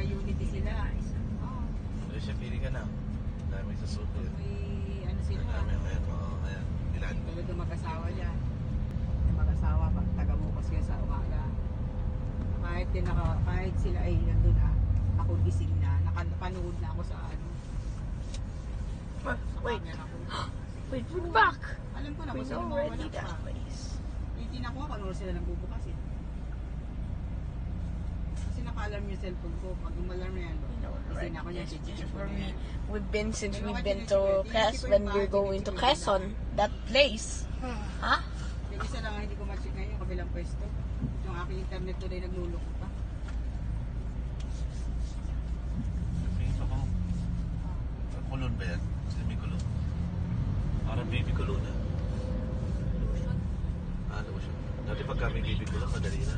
magka-unity sila. Oo. Ano siya, pili ka na. Dami sa eh. May ano sila. Dami, ayan, oo, ayan. Ilan? Tulad ng mag-asawa. Yung mag-asawa, pag taga-bukas sa umaga. Kahit, din naka, kahit sila ay nandun na, ako gising na, nakapanood na ako sa ano. Ah, Sa Wait, ko. wait, we're back. Alam ko na kung sino already pa. Hindi na ako kung sila nagbubukas eh alarm yung cellphone ko. Pag umalarm yan, no, right. ako niya, yes, for me. We've been, since we've been to Quez, when we're going to Quezon, that place. Ha? Huh? Yung isa lang hindi ko ma-check ngayon, kabilang pwesto. Yung aking internet today naglulok pa. Kulon ba yan? Semi-kulon. Parang baby kulon na. Ah, lumusyon. Ah, Dati pag kami baby kulon, madali na.